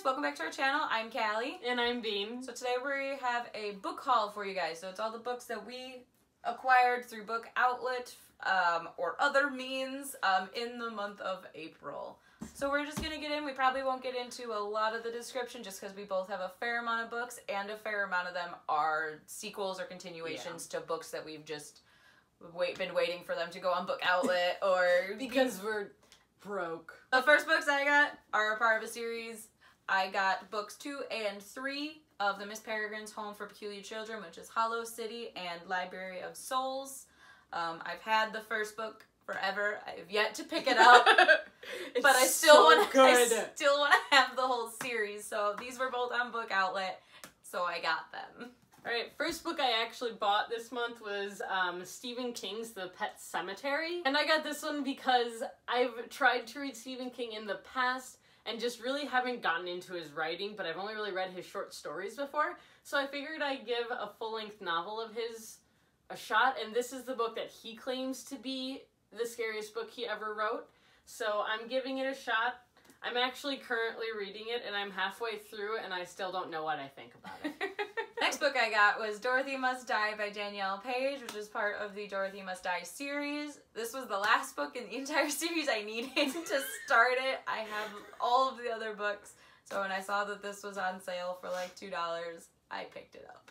guys, welcome back to our channel. I'm Callie. And I'm Bean. So today we have a book haul for you guys. So it's all the books that we acquired through Book Outlet um, or other means um, in the month of April. So we're just gonna get in. We probably won't get into a lot of the description just because we both have a fair amount of books and a fair amount of them are sequels or continuations to books that we've just wait been waiting for them to go on Book Outlet or Because we're broke. the first books I got are a part of a series. I got books two and three of the Miss Peregrine's Home for Peculiar Children, which is Hollow City and Library of Souls. Um, I've had the first book forever. I've yet to pick it up, but I still so want. I still want to have the whole series. So these were both on Book Outlet, so I got them. All right, first book I actually bought this month was um, Stephen King's The Pet Sematary. And I got this one because I've tried to read Stephen King in the past and just really haven't gotten into his writing, but I've only really read his short stories before. So I figured I'd give a full length novel of his a shot. And this is the book that he claims to be the scariest book he ever wrote. So I'm giving it a shot. I'm actually currently reading it and I'm halfway through and I still don't know what I think about it. Book I got was Dorothy Must Die by Danielle Paige, which is part of the Dorothy Must Die series. This was the last book in the entire series I needed to start it. I have all of the other books, so when I saw that this was on sale for like $2, I picked it up.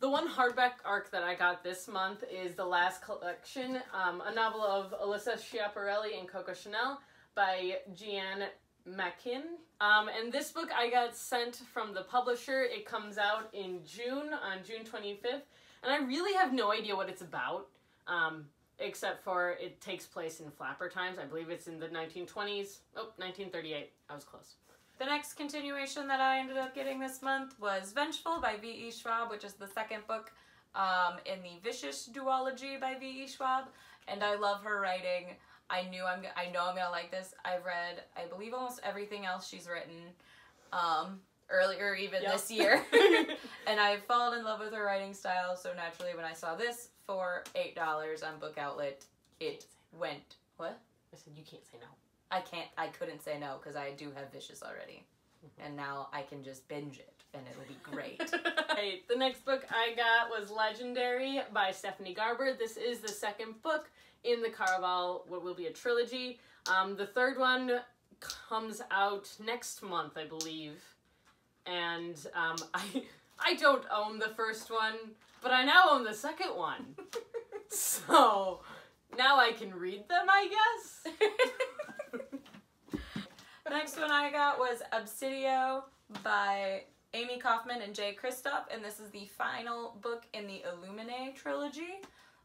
The one hardback arc that I got this month is The Last Collection, um, a novel of Alyssa Schiaparelli and Coco Chanel by Jeanne Mackin. Um, and this book I got sent from the publisher. It comes out in June, on June 25th. And I really have no idea what it's about, um, except for it takes place in flapper times. I believe it's in the 1920s. Oh, 1938. I was close. The next continuation that I ended up getting this month was Vengeful by V.E. Schwab, which is the second book um, in the Vicious duology by V.E. Schwab. And I love her writing. I knew I'm. I know I'm gonna like this. I've read, I believe, almost everything else she's written um, earlier, even Yep. this year, and I've fallen in love with her writing style. So naturally, when I saw this for eight dollars on Book Outlet, it went. What? I said, you can't say no. I can't. I couldn't say no because I do have Vicious already, and now I can just binge it, and it'll be great. Right, The next book I got was Legendary by Stephanie Garber. This is the second book in the Caraval, what will be a trilogy. Um, the third one comes out next month, I believe. And um, I I don't own the first one, but I now own the second one. so now I can read them, I guess. The next one I got was Obsidio by Amie Kaufman and Jay Kristoff, and this is the final book in the Illuminae trilogy,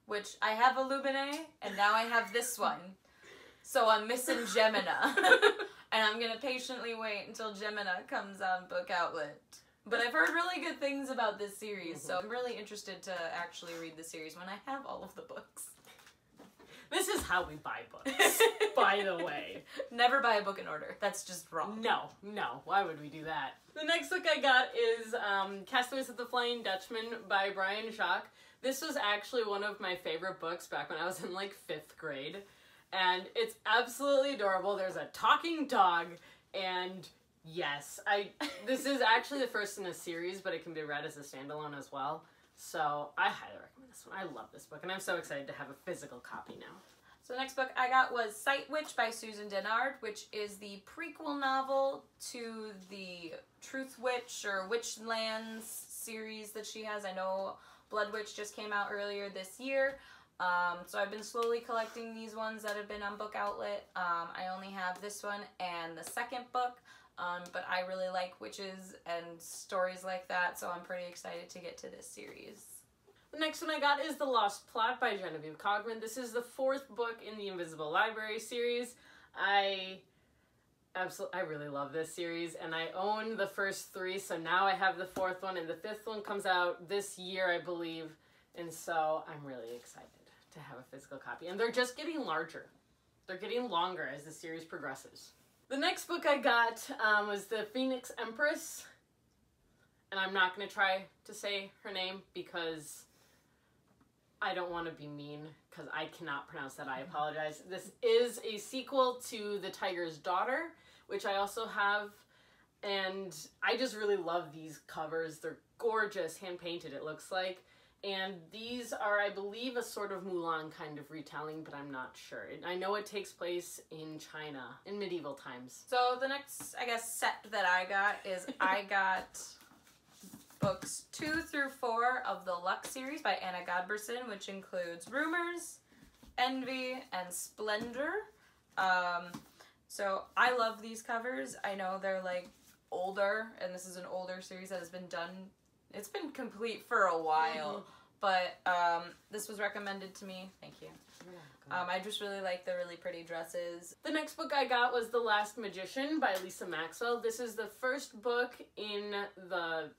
which I have Illuminae, and now I have this one. So I'm missing Gemina. and I'm gonna patiently wait until Gemina comes on Book Outlet. But I've heard really good things about this series, so mm-hmm. I'm really interested to actually read the series when I have all of the books. This is how we buy books, by the way. Never buy a book in order. That's just wrong. No, no. Why would we do that? The next book I got is um, Castaways of the Flying Dutchman by Brian Jacques. This was actually one of my favorite books back when I was in like fifth grade. And it's absolutely adorable. There's a talking dog, and yes, I. This is actually the first in a series, but it can be read as a standalone as well. So I highly recommend this one. I love this book, and I'm so excited to have a physical copy now. So the next book I got was Sight Witch by Susan Dennard, which is the prequel novel to the Truth Witch or Witchlands series that she has. I know Blood Witch just came out earlier this year. Um, so I've been slowly collecting these ones that have been on Book Outlet. Um, I only have this one and the second book, um, but I really like witches and stories like that, so I'm pretty excited to get to this series. The next one I got is The Lost Plot by Genevieve Cogman. This is the fourth book in the Invisible Library series. I absolutely, I really love this series, and I own the first three, so now I have the fourth one, and the fifth one comes out this year, I believe, and so I'm really excited to have a physical copy. And they're just getting larger. They're getting longer as the series progresses. The next book I got um, was The Phoenix Empress, and I'm not going to try to say her name because I don't want to be mean because I cannot pronounce that. I apologize. This is a sequel to The Tiger's Daughter, which I also have. and I just really love these covers. They're gorgeous, hand painted, it looks like. And these are, I believe, a sort of Mulan kind of retelling, but I'm not sure. I know it takes place in China in medieval times. So the next, I guess, set that I got is I got books two through four of the Lux series by Anna Godbersen, which includes Rumors, Envy, and Splendor. Um, so I love these covers. I know they're like older, and this is an older series that has been done. It's been complete for a while, but um, this was recommended to me. Thank you. Um, I just really like the really pretty dresses. The next book I got was The Last Magician by Lisa Maxwell. This is the first book in the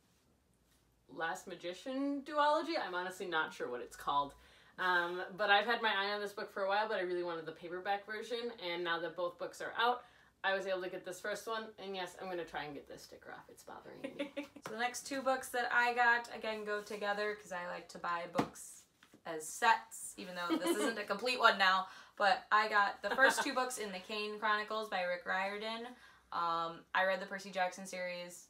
Last Magician duology. I'm honestly not sure what it's called. Um, but I've had my eye on this book for a while, but I really wanted the paperback version. And now that both books are out, I was able to get this first one. And yes, I'm going to try and get this sticker off. It's bothering me. so the next two books that I got, again, go together because I like to buy books as sets, even though this isn't a complete one now. But I got the first two books in the Kane Chronicles by Rick Riordan. Um, I read the Percy Jackson series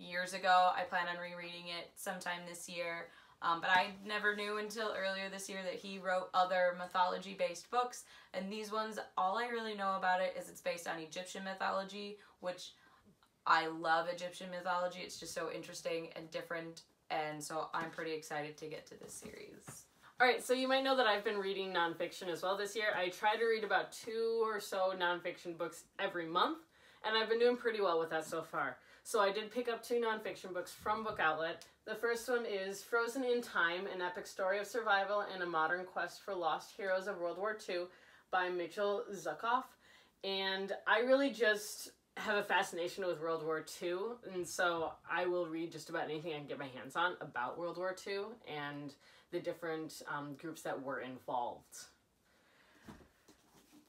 years ago. I plan on rereading it sometime this year. Um, but I never knew until earlier this year that he wrote other mythology based books. And these ones, all I really know about it is it's based on Egyptian mythology, which I love Egyptian mythology. It's just so interesting and different. And so I'm pretty excited to get to this series. All right, so you might know that I've been reading nonfiction as well this year. I try to read about two or so nonfiction books every month, and I've been doing pretty well with that so far. So I did pick up two nonfiction books from Book Outlet. The first one is Frozen in Time, an epic story of survival and a modern quest for lost heroes of World War II by Mitchell Zuckoff. And I really just have a fascination with World War II, and so I will read just about anything I can get my hands on about World War II and the different um, groups that were involved.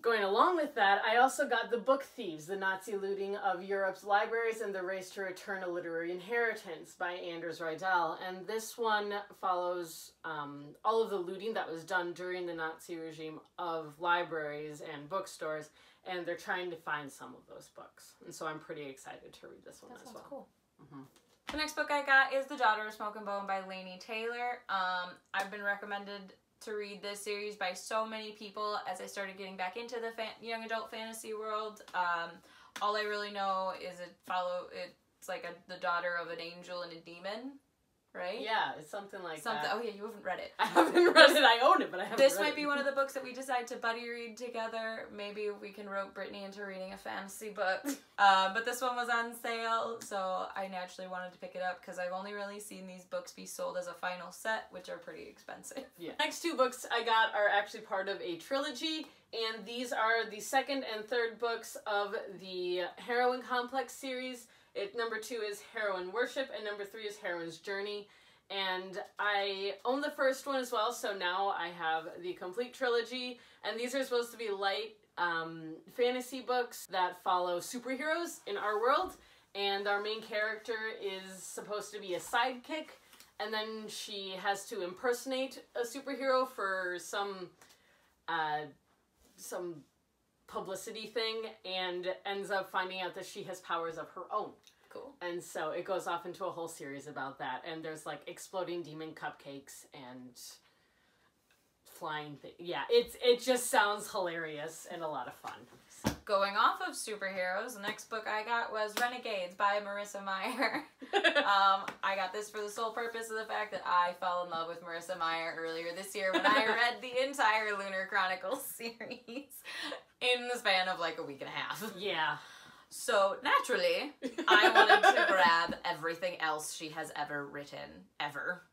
Going along with that, I also got The Book Thieves, the Nazi looting of Europe's libraries and the race to return a literary inheritance by Anders Rydell. And this one follows um, all of the looting that was done during the Nazi regime of libraries and bookstores, and they're trying to find some of those books. And so I'm pretty excited to read this one That as sounds well. cool. Mhm. The next book I got is The Daughter of Smoke and Bone by Laini Taylor. Um, I've been recommended to read this series by so many people as I started getting back into the young adult fantasy world. Um, all I really know is it follow it's like a, the daughter of an angel and a demon, right? Yeah, it's something like Something. that. Oh yeah, you haven't read it. I haven't read it. I own it, but I haven't. This might it. be one of the books that we decide to buddy read together. Maybe we can rope Brittany into reading a fantasy book. Uh, but this one was on sale, so I naturally wanted to pick it up because I've only really seen these books be sold as a final set, which are pretty expensive. Yeah. Next two books I got are actually part of a trilogy, and these are the second and third books of the Heroine Complex series. It number two is Heroine Worship, and number three is Heroine's Journey. And I own the first one as well, so now I have the complete trilogy. And these are supposed to be light um, fantasy books that follow superheroes in our world. And our main character is supposed to be a sidekick and then she has to impersonate a superhero for some uh, some publicity thing and ends up finding out that she has powers of her own Cool. and so it goes off into a whole series about that and there's like exploding demon cupcakes and flying thing yeah it's it just sounds hilarious and a lot of fun Going off of superheroes, the next book I got was Renegades by Marissa Meyer. um, I got this for the sole purpose of the fact that I fell in love with Marissa Meyer earlier this year when I read the entire Lunar Chronicles series in the span of like a week and a half. yeah So naturally, I wanted to grab everything else she has ever written, ever.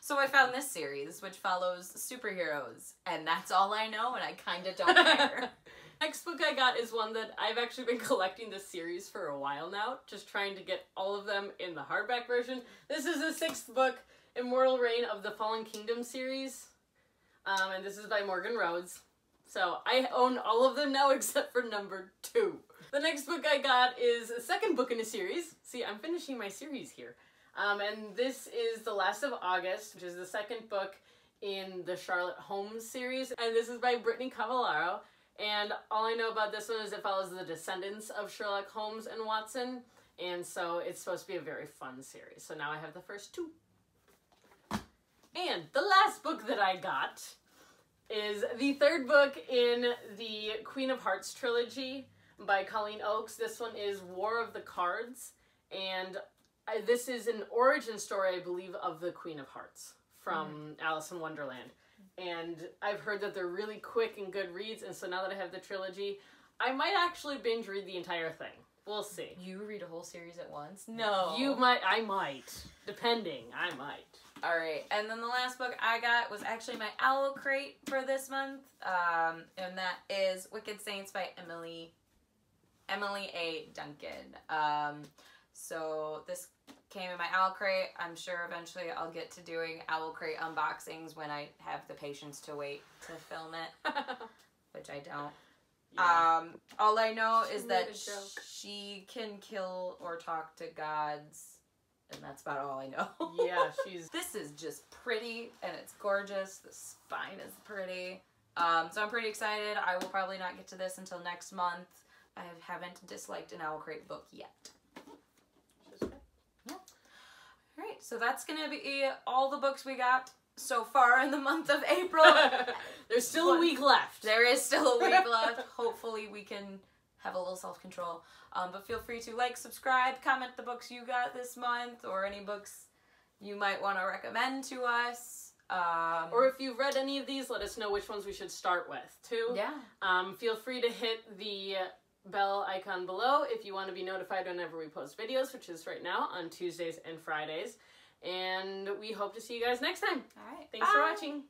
So I found this series, which follows superheroes, and that's all I know, and I kind of don't care. Next book I got is one that I've actually been collecting this series for a while now, just trying to get all of them in the hardback version. This is the sixth book, Immortal Reign of the Fallen Kingdom series, um, and this is by Morgan Rhodes. So I own all of them now except for number two. The next book I got is a second book in a series. See, I'm finishing my series here. Um, and this is The Last of August, which is the second book in the Charlotte Holmes series. And this is by Brittany Cavallaro. And all I know about this one is it follows the descendants of Sherlock Holmes and Watson. And so it's supposed to be a very fun series. So now I have the first two. And the last book that I got is the third book in the Queen of Hearts trilogy by Colleen Oakes. This one is War of the Cards. And I, this is an origin story, I believe, of the Queen of Hearts from mm. Alice in Wonderland. And I've heard that they're really quick and good reads. And so now that I have the trilogy, I might actually binge read the entire thing. We'll see. You read a whole series at once? No. You might, I might. Depending, I might. All right, and then the last book I got was actually my Owl Crate for this month, um, and that is Wicked Saints by Emily Emily A. Duncan. Um, so this came in my Owl Crate. I'm sure eventually I'll get to doing Owl Crate unboxings when I have the patience to wait to film it, which I don't. Yeah. Um, all I know She is that she can kill or talk to gods, and that's about all I know. yeah, she's. This is just pretty and it's gorgeous. The spine is pretty. Um, so I'm pretty excited. I will probably not get to this until next month. I haven't disliked an Owl Crate book yet. good. All right, so that's gonna be all the books we got so far in the month of April. There's still a week left. there is still a week left. Hopefully, we can have a little self control. Um, but feel free to like, subscribe, comment the books you got this month, or any books you might want to recommend to us. Um, Or if you've read any of these, let us know which ones we should start with, too. yeah. Um, feel free to hit the bell icon below if you want to be notified whenever we post videos, which is right now on Tuesdays and Fridays. And we hope to see you guys next time. All right. Thanks for watching.